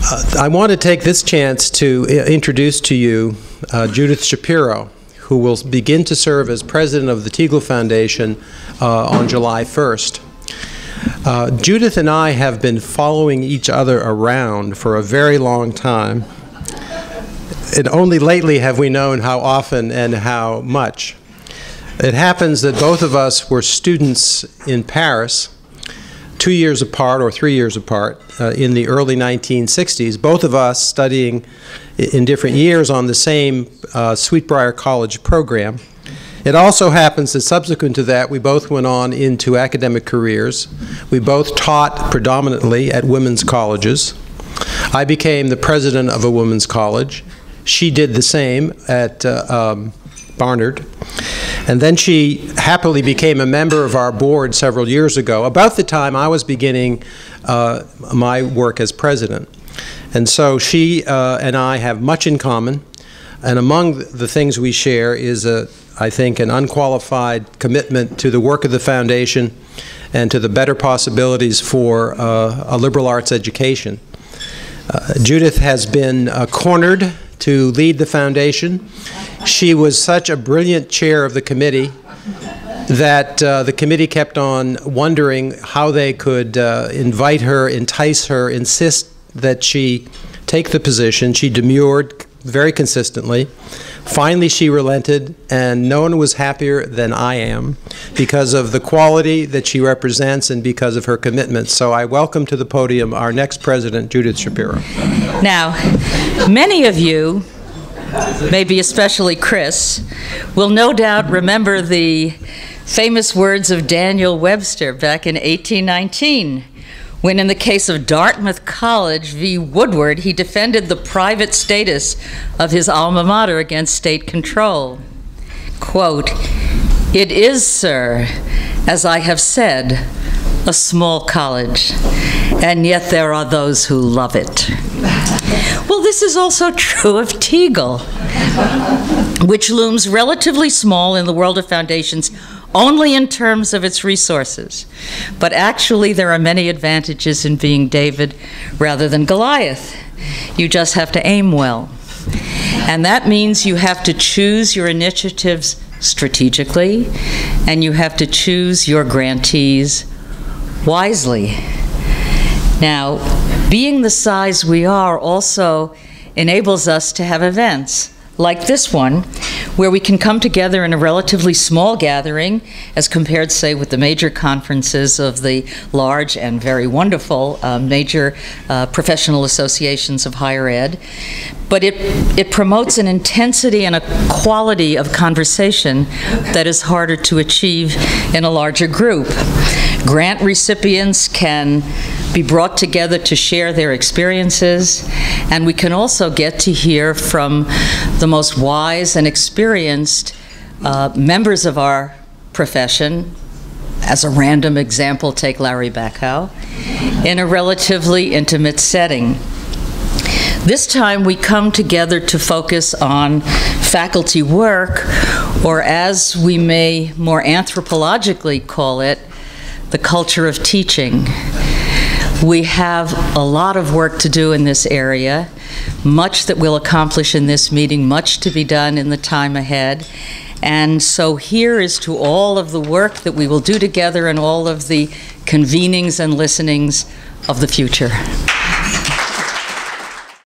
Uh, I want to take this chance to introduce to you uh, Judith Shapiro, who will begin to serve as president of the Teagle Foundation uh, on July 1st. Uh, Judith and I have been following each other around for a very long time, and only lately have we known how often and how much. It happens that both of us were students in Paris two years apart or three years apart uh, in the early 1960s, both of us studying in different years on the same uh, Sweet Briar College program. It also happens that subsequent to that, we both went on into academic careers. We both taught predominantly at women's colleges. I became the president of a women's college. She did the same at uh, um, Barnard. And then she happily became a member of our board several years ago, about the time I was beginning uh, my work as president. And so she uh, and I have much in common. And among the things we share is, a, I think, an unqualified commitment to the work of the foundation and to the better possibilities for uh, a liberal arts education. Uh, Judith has been uh, cornered to lead the foundation. She was such a brilliant chair of the committee that uh, the committee kept on wondering how they could uh, invite her, entice her, insist that she take the position. She demurred very consistently. Finally, she relented, and no one was happier than I am because of the quality that she represents and because of her commitment. So I welcome to the podium our next president, Judith Shapiro. Now, many of you, maybe especially Chris, will no doubt remember the famous words of Daniel Webster back in 1819, when, in the case of Dartmouth College v. Woodward, he defended the private status of his alma mater against state control. Quote, It is, sir, as I have said, a small college, and yet there are those who love it. Well, this is also true of Teagle, which looms relatively small in the world of foundations only in terms of its resources. But actually, there are many advantages in being David rather than Goliath. You just have to aim well. And that means you have to choose your initiatives strategically, and you have to choose your grantees wisely. Now, being the size we are also enables us to have events like this one, where we can come together in a relatively small gathering as compared, say, with the major conferences of the large and very wonderful uh, major uh, professional associations of higher ed. But it, it promotes an intensity and a quality of conversation that is harder to achieve in a larger group. Grant recipients can be brought together to share their experiences, and we can also get to hear from the most wise and experienced uh, members of our profession. As a random example, take Larry Bacow, in a relatively intimate setting. This time we come together to focus on faculty work, or as we may more anthropologically call it, the culture of teaching. We have a lot of work to do in this area, much that we'll accomplish in this meeting, much to be done in the time ahead. And so here is to all of the work that we will do together and all of the convenings and listenings of the future.